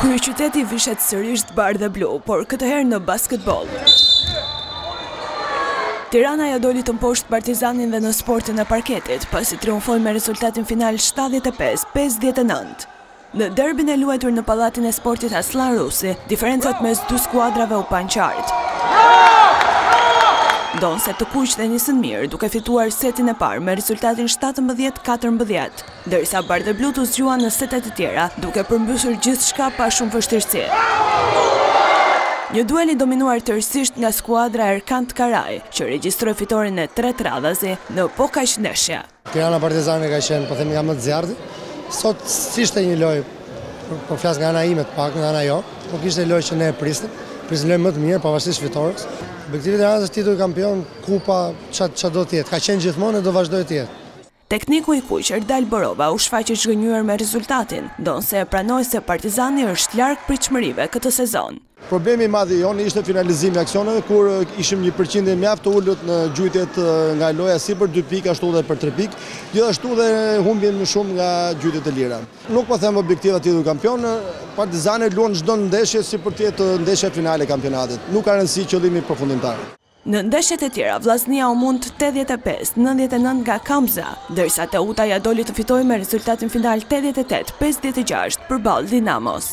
Kryeqyteti vishet sërish bardhë dhe blu, por këtë herë në basketboll. Tirana ia doli të mposhtë Partizanin dhe në sportin e parketit, pasi triumfoi me rezultatin final shtatëdhjetë e pesë, pesëdhjetë e nëntë. Në derbin e luajtur në Pallatin e Sportit Aslan Rusi, diferencat mes dy skuadrave u panë qartë. Ndonëse të kuqtë e nisën mirë, duke fituar setin e parë me rezultatin shtatëmbëdhjetë, katërmbëdhjetë, ndërsa bardheblutë u zgjuan në setet e tjera, duke përmbysur gjithçka pa shumë vështirësi. Një duel i dominuar tërësisht nga skuadra e Erkand Karajt, që regjistroi fitoren e tretë radhazi në po kaq ndeshje. Tirana Partizani ka qenë, po themi, nga më të zjarrtë. Sot s'ishte një lojë, po flas nga ana ime të paktën, nga ana jonë, nuk ishte lojë që ne e prisnim. Prisnim lojë më të mirë, pavarësisht fitores. Objektivi i Tiranës është titulli kampion, kupa, ça ça do të jetë. Ka qenë gjithmonë e do vazhdojë të jetë. Tekniku i kuq Erdal Borova u shfaq i zhgënjyer me rezultatin, ndonëse e pranoi se Partizani është larg pritshmërive këtë sezon. Problemi i madh i jonë ishte finalizimi i aksioneve, kur kishim një përqindje mjaft të ulët në gjujtjet nga loja si për dy pikë ashtu dhe për tre pikë, gjithashtu dhe humbëm shumë nga gjujtjet e lira. Nuk po them objektivat titull kampion, Partizani luan çdo ndeshje si për të jetë ndeshja finale e kampionatit. Nuk ka rëndësi qëllimi përfundimtar. Në ndeshjet e tjera Vllaznia u mund tetëdhjetë e pesë, nëntëdhjetë e nëntë nga Kamza, ndërsa Teuta ia doli të fitojë me rezultatin final tetëdhjetë e tetë, pesëdhjetë e gjashtë përballë Dinamos.